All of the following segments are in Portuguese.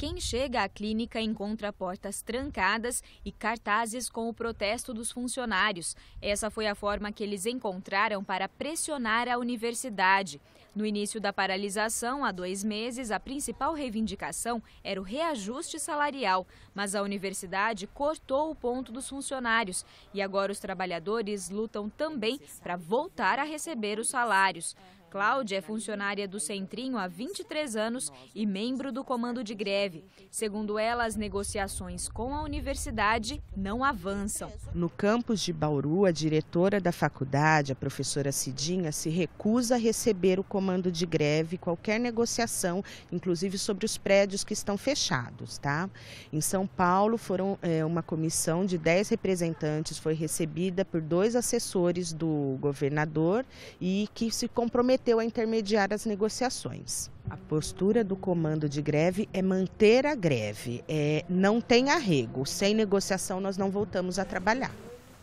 Quem chega à clínica encontra portas trancadas e cartazes com o protesto dos funcionários. Essa foi a forma que eles encontraram para pressionar a universidade. No início da paralisação, há dois meses, a principal reivindicação era o reajuste salarial, mas a universidade cortou o ponto dos funcionários e agora os trabalhadores lutam também para voltar a receber os salários. Cláudia é funcionária do Centrinho há 23 anos e membro do comando de greve. Segundo ela, as negociações com a universidade não avançam. No campus de Bauru, a diretora da faculdade, a professora Cidinha, se recusa a receber o comando de greve, qualquer negociação, inclusive sobre os prédios que estão fechados. Tá? Em São Paulo, foram é, uma comissão de 10 representantes, foi recebida por dois assessores do governador e que se comprometeram comprometeu a intermediar as negociações. A postura do comando de greve é manter a greve, é, não tem arrego. Sem negociação, nós não voltamos a trabalhar.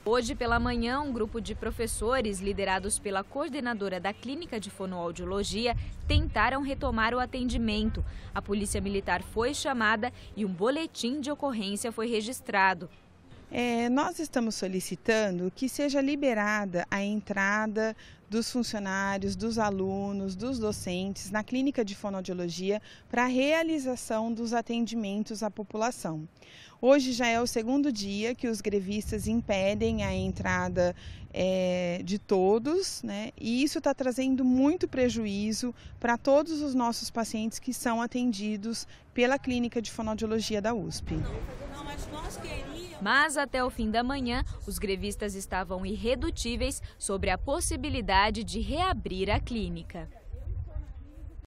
Hoje pela manhã, um grupo de professores, liderados pela coordenadora da Clínica de Fonoaudiologia, tentaram retomar o atendimento. A Polícia Militar foi chamada e um boletim de ocorrência foi registrado. É, nós estamos solicitando que seja liberada a entrada dos funcionários, dos alunos, dos docentes na clínica de fonoaudiologia para a realização dos atendimentos à população. Hoje já é o segundo dia que os grevistas impedem a entrada é, de todos, né? E isso está trazendo muito prejuízo para todos os nossos pacientes que são atendidos pela clínica de fonoaudiologia da USP. Não, mas nós mas até o fim da manhã, os grevistas estavam irredutíveis sobre a possibilidade de reabrir a clínica.